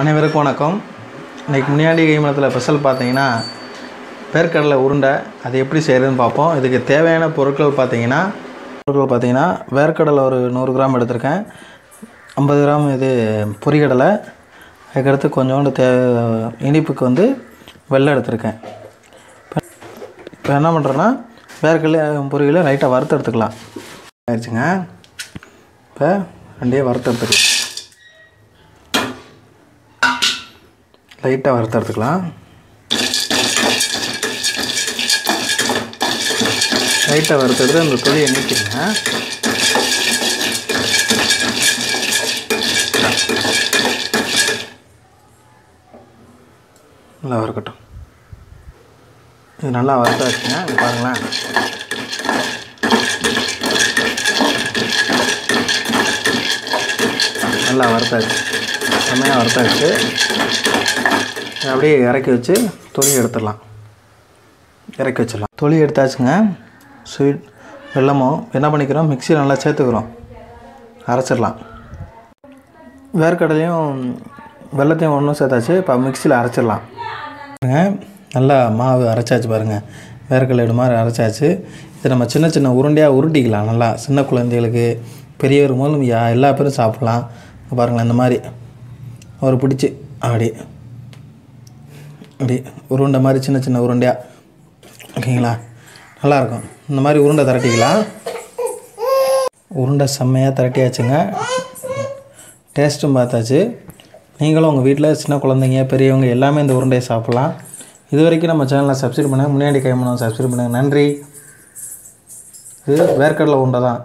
அனைவருக்கும் வணக்கம். இன்றைக்கி முனியாண்டி கைமலத்தில் ஸ்பெஷல் பார்த்தீங்கன்னா வேர்க்கடலை உருண்டை அது எப்படி செய்கிறதுன்னு பார்ப்போம். இதுக்கு தேவையான பொருட்கள் பார்த்தீங்கன்னா பொருட்கள் பார்த்தீங்கன்னா வேர்க்கடலை ஒரு நூறு கிராம் எடுத்திருக்கேன். ஐம்பது கிராம் இது பொரிகடலை அதுக்கடுத்து கொஞ்சோண்டு தே இனிப்புக்கு வந்து வெள்ளை எடுத்திருக்கேன். இப்போ என்ன பண்ணுறேன்னா வேர்க்கடலை பொரியலை லைட்டாக வறுத்து எடுத்துக்கலாம். ஆயிடுச்சுங்க. இப்போ ரெண்டையும் வறுத்து எடுத்துக்கலாம். லைட்டாக வறுத்து எடுத்துக்கலாம். லைட்டாக வறுத்து எடுத்து அந்த தொலியை நீக்கிடுங்க. நல்லா வறுக்கட்டும். இது நல்லா வறுத்தாச்சுங்க. இது பாருங்களேன். நல்லா வறுத்தாச்சு. செம்மையாக வறுத்தாச்சு. அப்படியே இறக்கி வச்சு தொலி எடுத்துடலாம். இறக்கி வச்சிடலாம். தொலி எடுத்தாச்சுங்க. ஸ்வீட் வெல்லமும் என்ன பண்ணிக்கிறோம்? மிக்சியில் நல்லா சேர்த்துக்கிறோம். அரைச்சிடலாம். வேர்க்கடலையும் வெள்ளத்தையும் ஒன்றும் சேர்த்தாச்சு. இப்போ மிக்சியில் அரைச்சிடலாம். பாருங்க நல்லா மாவு அரைச்சாச்சு பாருங்கள் வேர்க்கடலை மாதிரி அரைச்சாச்சு. இது நம்ம சின்ன சின்ன உருண்டையாக உருட்டிக்கலாம். நல்லா சின்ன குழந்தைகளுக்கு பெரியவர் மூலம் எல்லா பேரும் சாப்பிட்லாம். பாருங்களேன் இந்த மாதிரி. ஒரு பிடிச்சி அப்படி. அப்படி உருண்டை மாதிரி சின்ன சின்ன உருண்டையாக ஓகேங்களா? நல்லாயிருக்கும். இந்த மாதிரி உருண்டை திரட்டிக்கலாம். உருண்டை செம்மையாக திரட்டியாச்சுங்க. டேஸ்ட்டும் பார்த்தாச்சு. நீங்களும் உங்கள் வீட்டில் சின்ன குழந்தைங்க பெரியவங்க எல்லாமே இந்த உருண்டையை சாப்பிட்லாம். இது வரைக்கும் நம்ம சேனலை சப்ஸ்கிரைப் பண்ணுங்கள் முன்னாடி கைமணம் சப்ஸ்கிரைப் பண்ணுங்கள் நன்றி. இது வேர்க்கடலை உருண்டை தான்.